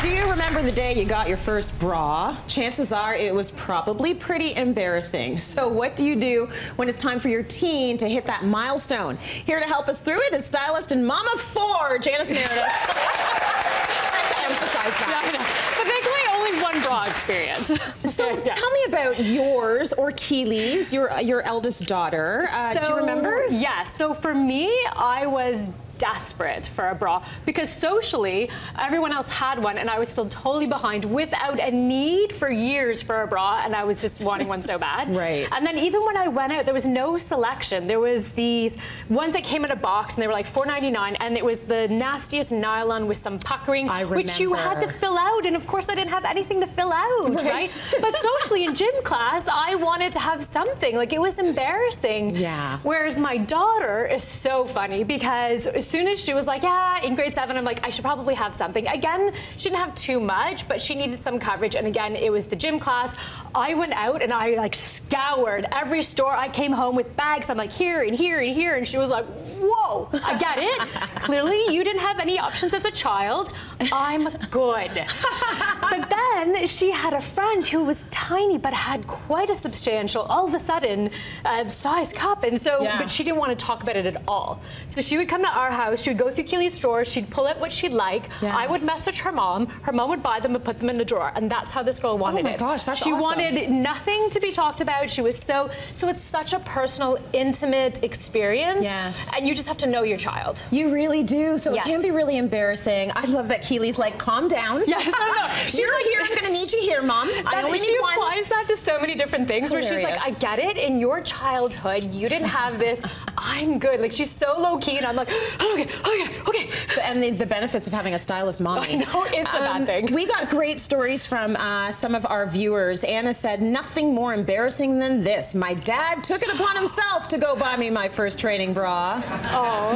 Do you remember the day you got your first bra? Chances are it was probably pretty embarrassing. So what do you do when it's time for your teen to hit that milestone? Here to help us through it is stylist and mama four, Janice Meredith. I emphasize that. Yeah, But thankfully, only one bra experience. So Yeah. tell me about yours or Keely's, your your eldest daughter. Uh, do you So, remember? Yeah. So for me, I was desperate for a bra because socially everyone else had one and I was still totally behind without a need for years for a bra and I was just wanting one so bad. Right. And then even when I went out there was no selection. There was these ones that came in a box and they were like $4.99 and it was the nastiest nylon with some puckering which you had to fill out and of course I didn't have anything to fill out, Right. right? but socially in gym class I wanted to have something like it was embarrassing. Yeah. Whereas my daughter is so funny because as soon as she was like, yeah, in grade seven, I'm like, I should probably have something. Again, she didn't have too much, but she needed some coverage. And again, it was the gym class. I went out and I like scoured every store. I came home with bags. I'm like, here and here and here. And she was like, whoa, I get it. Clearly, you didn't have any options as a child. I'm good. but then she had a friend who was tiny but had quite a substantial, all of a sudden, uh, size cup. And so, Yeah. but she didn't want to talk about it at all. So she would come to our house, she would go through Keely's drawer, she'd pull out what she'd like. Yeah. I would message her mom, her mom would buy them and put them in the drawer. And that's how this girl wanted it. Oh my gosh, that's She awesome. wanted nothing to be talked about. She was so, so it's such a personal, intimate experience. Yes. And you just have to know your child. You really do. So Yes. it can be really embarrassing. I love that Keely's like, calm down. Yes, no, no. She's You're- here, I'm gonna need you here, mom. I only she need one. applies that to so many different things It's where she's like, I get it. In your childhood, you didn't have this. I'm good. Like she's so low key, and I'm like, okay, okay, okay. And the, the benefits of having a stylist mommy. I know, it's a bad thing. We got great stories from uh, some of our viewers. Anna said, nothing more embarrassing than this. My dad took it upon himself to go buy me my first training bra.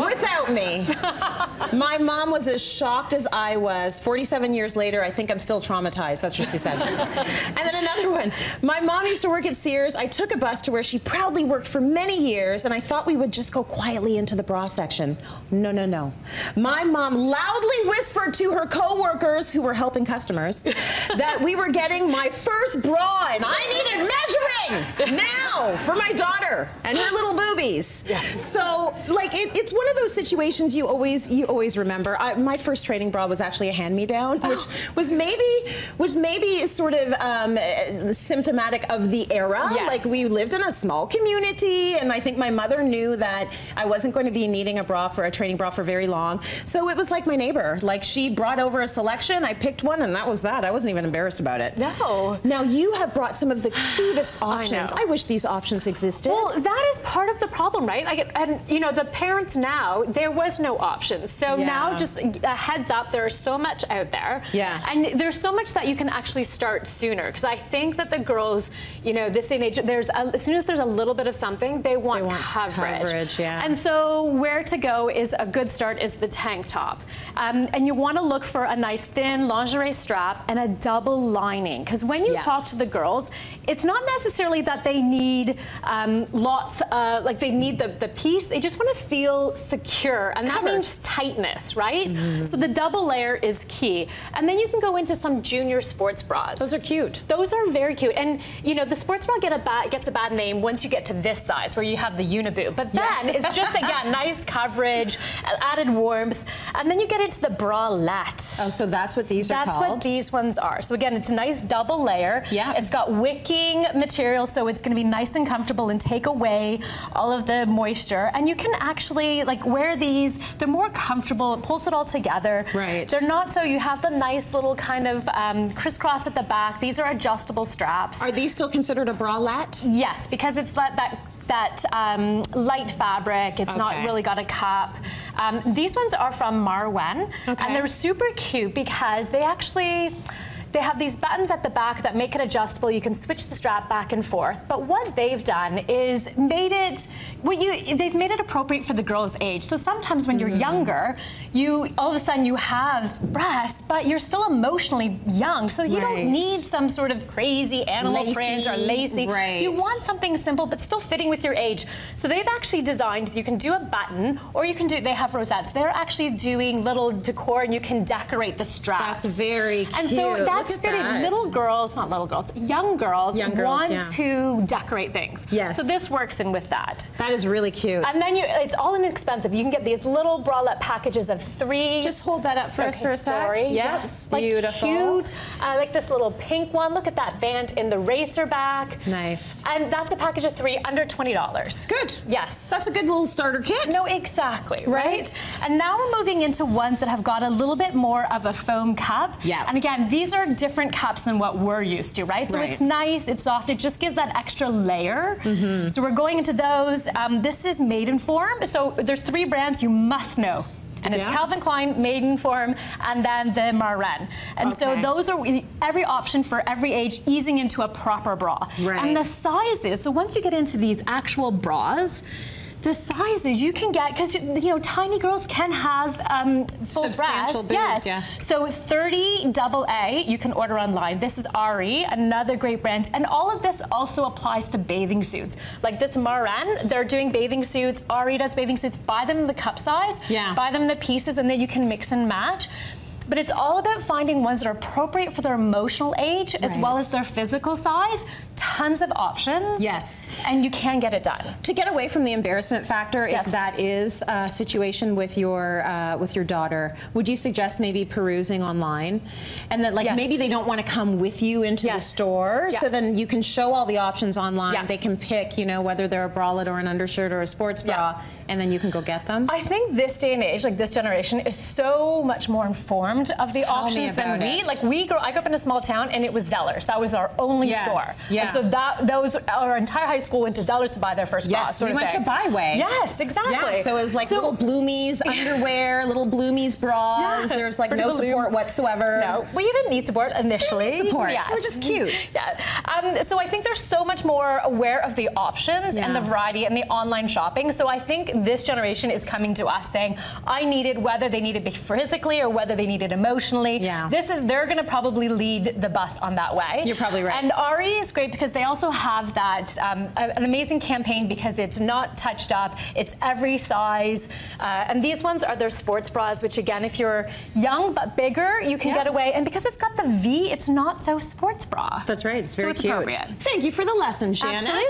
Without me. my mom was as shocked as I was. 47 years later, I think I'm still traumatized. That's what she said. and then another one. My mom used to work at Sears. I took a bus to where she proudly worked for many years, and I thought we would just go quietly into the bra section. No, no, no. My mom loudly whispered to her coworkers who were helping customers that we were getting my first bra, and I needed measuring now for my daughter and her little boobies. So, like, it, it's one of those situations you always you always remember. I, my first training bra was actually a hand-me-down, which was maybe which maybe is sort of um, symptomatic of the era. Yes. Like we lived in a small community, and I think my mother knew that I wasn't going to be needing a bra for a training bra for very long. So it was like my neighbor. Like she brought over a selection, I picked one, and that was that. I wasn't even embarrassed about it. No. Now you have brought some of the cutest options. know. I, wish these options existed. Well, that is part of the problem, right? Like, and you know, the parents now, there was no options. So Yeah. now, just a heads up, there's so much out there. Yeah. And there's so much that you can actually start sooner. Because I think that the girls, you know, this day and age, there's a, as soon as there's a little bit of something, they want, want coverage. coverage, yeah. And so where to go is a good start is the tank top. Um, and you want to look for a nice thin lingerie strap and a double lining. Because when you Yeah. talk to the girls, it's not necessarily that they need um, lots, uh, like they need the, the piece. They just want to feel secure. And that Covered. means tightness, right? Mm-hmm. So the double layer is key. And then you can go into some junior sports bras. Those are cute. Those are very cute. And you know, the sports bra get a bad, gets a bad name once you get to this size where you have the uniboob. But then it's just again nice coverage, added warmth, and then you get into the bralette. Oh, so that's what these That's are called. what these ones are. So again, it's a nice double layer. Yeah. It's got wicking material, so it's going to be nice and comfortable and take away all of the moisture. And you can actually like wear these. They're more comfortable. It pulls it all together. Right. They're not so. You have the nice little kind of um, crisscross at the back. These are adjustable straps. Are these still considered a bralette? Yes, because it's that that that um, light fabric. It's not really got a cup. Um, these ones are from Marwen, Okay. and they're super cute because they actually. They have these buttons at the back that make it adjustable. You can switch the strap back and forth. But what they've done is made it what you they've made it appropriate for the girl's age. So sometimes when you're Mm-hmm. younger, you all of a sudden you have breasts, but you're still emotionally young. So you Right. don't need some sort of crazy animal print or Lacy, lacy. right. You want something simple but still fitting with your age. So they've actually designed you can do a button or you can do they have rosettes. They're actually doing little decor and you can decorate the straps. That's very And so cute. Look at that. Little girls, not little girls, young girls Young girls, want yeah. to decorate things. Yes. So this works in with that. That is really cute. And then you, it's all inexpensive. You can get these little bralette packages of three. Just hold that up for us Okay, for a sec. sorry. Yeah, Yes. Like beautiful. Cute. I like this little pink one. Look at that band in the racer back. Nice. And that's a package of three under $20. Good. Yes. That's a good little starter kit. No, exactly, Right. right? And now we're moving into ones that have got a little bit more of a foam cup. Yeah. And again, these are different cups than what we're used to, right? So Right. it's nice, it's soft, it just gives that extra layer. Mm-hmm. So we're going into those. Um, this is Maidenform. So there's three brands you must know. And it's Yeah. Calvin Klein, Maidenform, and then the Marin. And so those are every option for every age, easing into a proper bra. Right. And the sizes, so once you get into these actual bras, the sizes you can get because you know tiny girls can have um, full Substantial breasts. boobs, yeah. So 30 double A you can order online. This is Aerie, another great brand, and all of this also applies to bathing suits. Like this Maran, they're doing bathing suits. Aerie does bathing suits. Buy them in the cup size. Yeah. Buy them in the pieces, and then you can mix and match. But it's all about finding ones that are appropriate for their emotional age as well as their physical size. Tons of options. Yes. And you can get it done. To get away from the embarrassment factor, Yes. if that is a situation with your uh, with your daughter, would you suggest maybe perusing online, and that like Yes. maybe they don't want to come with you into the store, Yeah. so then you can show all the options online. Yeah. They can pick, you know, whether they're a bralette or an undershirt or a sports bra, Yeah. and then you can go get them. I think this day and age, like this generation, is so much more informed of the Tell options than we. it. Like we grew, I grew up in a small town, and it was Zellers. That was our only Yes, store. yeah. And so that those our entire high school went to Zellers to buy their first bra. Yes, we went thing. to Bi-Way. Yes, exactly. Yeah, so it was like So- little bloomies underwear, little bloomies bras. Yeah, There's like no support whatsoever. No, well, you didn't need support initially. need support. Yes. They were just cute. Yeah. Um, so I think they're so much more aware of the options and the variety and the online shopping. So I think this generation is coming to us saying, I need it, whether they need it physically or whether they need it emotionally. Yeah. This is they're going to probably lead the bus on that way. You're probably right. And Aerie is great because they also have that um, an amazing campaign because it's not touched up. It's every size, uh, and these ones are their sports bras, which again, if you're young but bigger, you can Yeah. get away. And because it's got the V, it's not so sports bra. That's right. It's So very it's cute. appropriate. Thank you for the lesson, Shannon. Absolutely.